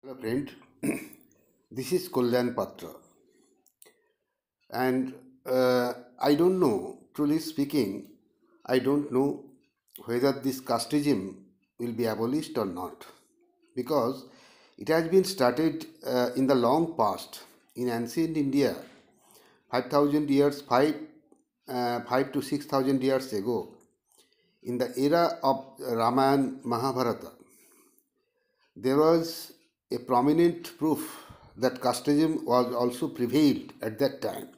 Hello friend, this is Kolyan Patra. And uh, I don't know, truly speaking, I don't know whether this casteism will be abolished or not. Because it has been started uh, in the long past in ancient India 5000 years 5 uh, 5 to 6000 years ago in the era of Ramayana Mahabharata there was a prominent proof that casteism was also prevailed at that time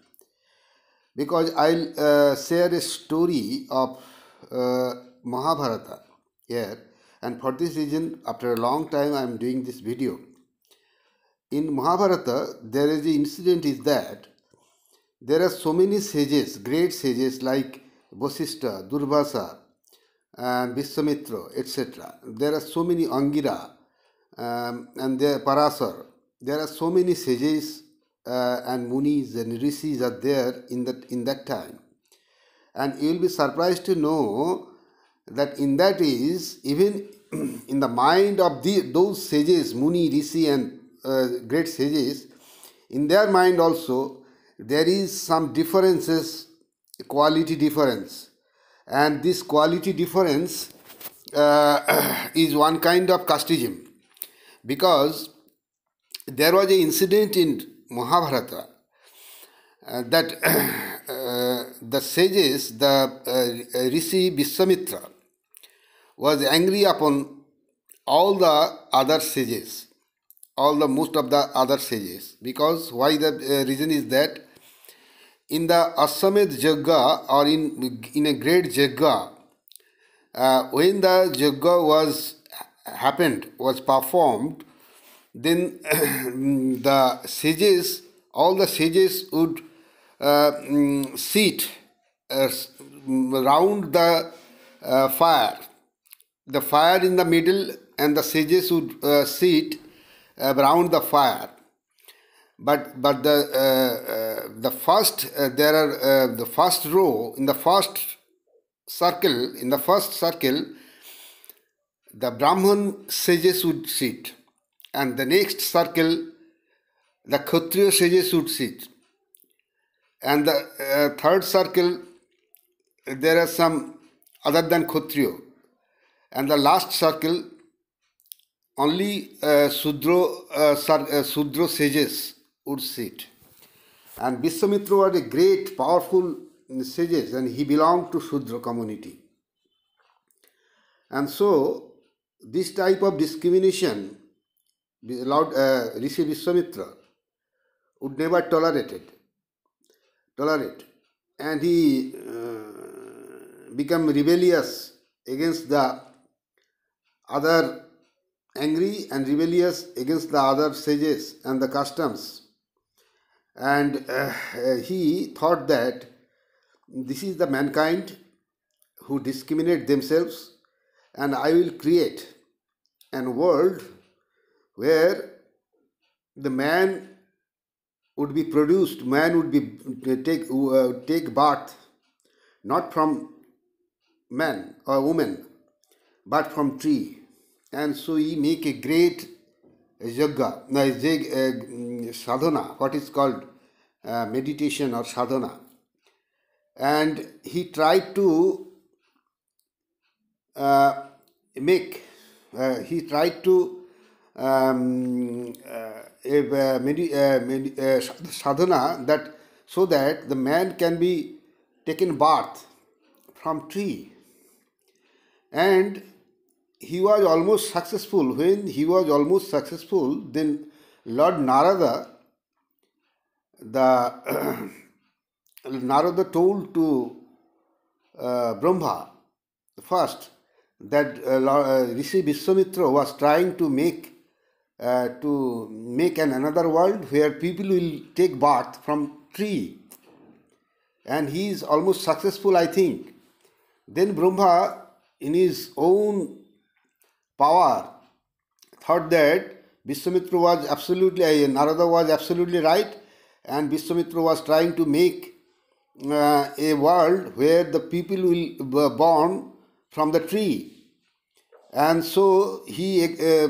because I'll uh, share a story of uh, Mahabharata here and for this reason after a long time I am doing this video. In Mahabharata there is an incident is that there are so many sages, great sages like Vasishtha, Durvasa and Vishwamitra etc. There are so many Angira um, and there Parasar. There are so many sages uh, and munis and rishis are there in that in that time and you will be surprised to know that in that is even in the mind of the those sages muni rishi and uh, great sages in their mind also there is some differences quality difference and this quality difference uh, is one kind of casteism because there was an incident in Mahabharata uh, that uh, the sages, the uh, Rishi Vishwamitra, was angry upon all the other sages, all the most of the other sages, because why the uh, reason is that in the Aswamed Jagga or in in a great Jagga, uh, when the Jagga was happened was performed then the sages, all the sages would uh, mm, sit uh, round the uh, fire. The fire in the middle, and the sages would uh, sit uh, around the fire. But but the uh, the first there are the first row in the first circle in the first circle the Brahman sages would sit and the next circle the Kshatriya sages would sit. And the uh, third circle there are some other than Kshatriya. And the last circle only uh, uh, uh, sages would sit. And Vishwamitra was a great, powerful sages and he belonged to Sudra community. And so this type of discrimination allowed uh, Vishwamitra would never tolerate it, tolerate, and he uh, become rebellious against the other angry and rebellious against the other sages and the customs. And uh, he thought that this is the mankind who discriminate themselves and i will create an world where the man would be produced, man would be take uh, take birth not from man or woman, but from tree, and so he make a great yoga, no, uh, sadhana, what is called uh, meditation or sadhana, and he tried to uh, make, uh, he tried to um, uh, a, medi- medi- sadhana that so that the man can be taken birth from tree. And he was almost successful. When he was almost successful then lord narada the narada told to uh, brahma first that uh, rishi vishwamitra was trying to make uh, to make an another world where people will take birth from tree. And he is almost successful i think. Then brahma in his own power thought that Vishwamitra was absolutely, uh, Narada was absolutely right, and Vishwamitra was trying to make uh, a world where the people will born from the tree. And so he uh,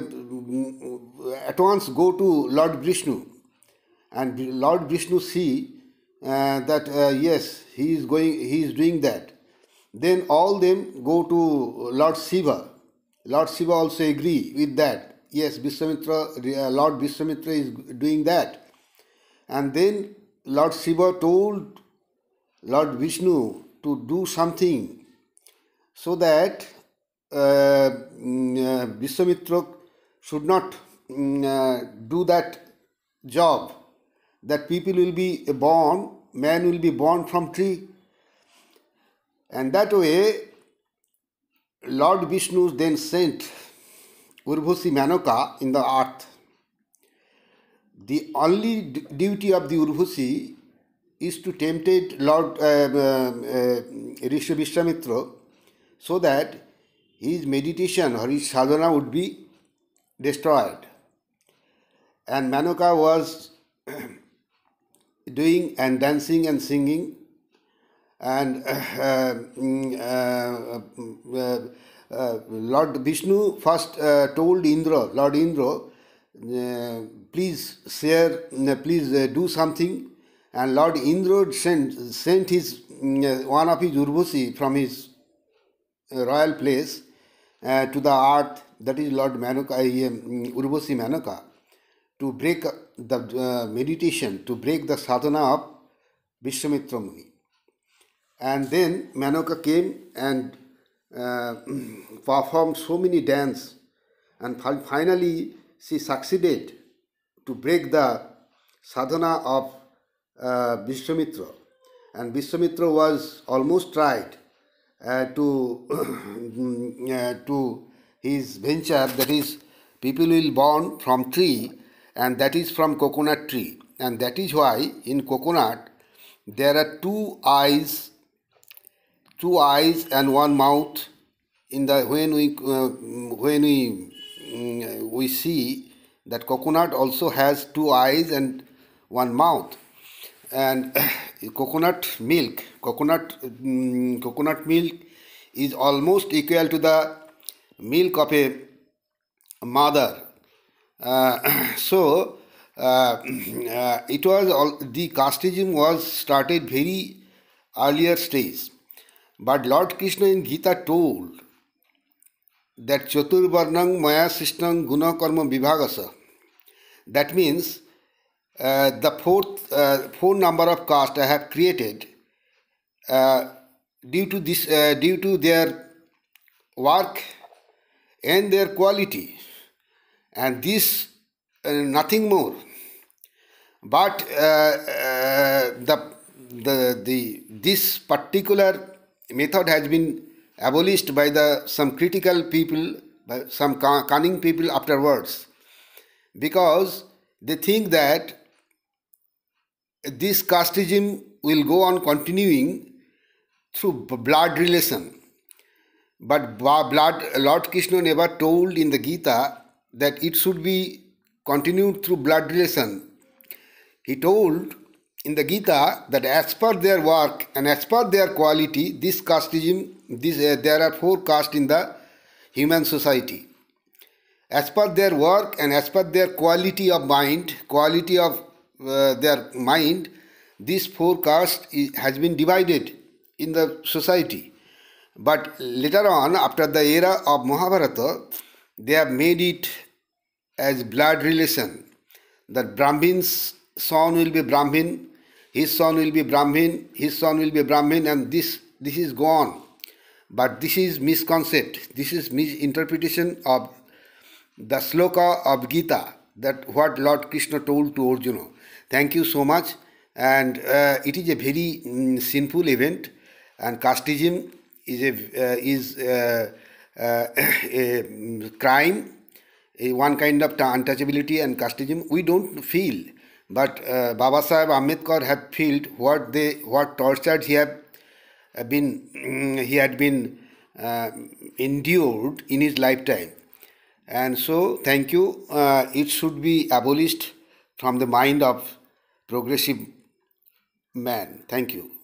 at once go to Lord Vishnu. And Lord Vishnu see uh, that uh, yes he is going he is doing that. Then all them go to Lord Shiva. Lord Shiva also agree with that. Yes Vishwamitra uh, Lord Vishwamitra is doing that. And then Lord Shiva told Lord Vishnu to do something so that uh, mm, uh, Vishwamitra should not mm, uh, do that job that people will be born, man will be born from tree. And that way, Lord Vishnu then sent Urvasi Manoka in the earth. The only duty of the Urvasi is to tempt Lord uh, uh, uh, Vishwamitra so that his meditation or his sadhana would be destroyed. And Manoka was doing and dancing and singing and uh, uh, uh, uh, Lord Vishnu first uh, told Indra, Lord Indra, uh, please share, please do something. And Lord Indra sent, sent his one of his Urvasi from his royal place to the earth, that is Lord Manuka, um, Urvasi Manuka to break the uh, meditation, to break the sadhana of Vishwamitra Muni. And then Manoka came and uh, performed so many dance and finally she succeeded to break the sadhana of uh, Vishwamitra. And Vishwamitra was almost tried uh, to, uh, to his venture, that is, people will born from tree and that is from coconut tree. And that is why in coconut there are two eyes two eyes and one mouth. In the when we uh, when we um, we see that coconut also has two eyes and one mouth and coconut milk coconut um, coconut milk is almost equal to the milk of a mother. Uh, so uh, uh, it was all, the casteism was started very earlier stage. But lord krishna in gita told that chaturvarnang maya sistam guna karma vibhagasa. That means uh, the fourth uh, four number of caste i have created uh, due to this due to their work and their quality. And this uh, nothing more. But uh, uh, the the the this particular method has been abolished by the some critical people by some cunning people afterwards. Because they think that this casteism will go on continuing through blood relation but blood lord krishna never told in the gita that it should be continued through blood relation. He told in the Gita that as per their work and as per their quality, this casteism, this, uh, there are four castes in the human society. As per their work and as per their quality of mind, quality of uh, their mind, this four caste is, has been divided in the society. But later on, after the era of Mahabharata, they have made it as blood relation. That Brahmin's son will be Brahmin, his son will be Brahmin, his son will be Brahmin, and this this is gone. But this is misconcept. This is misinterpretation of the sloka of Gita. That what Lord Krishna told to Arjuna. Thank you so much. And uh, it is a very mm, sinful event, and casteism is a uh, is uh, uh a crime one kind of untouchability and casteism we don't feel but uh, Baba Sahib Ambedkar had felt what they what tortured he had been mm, he had been uh, endured in his lifetime and so thank you. Uh, it should be abolished from the mind of progressive man. Thank you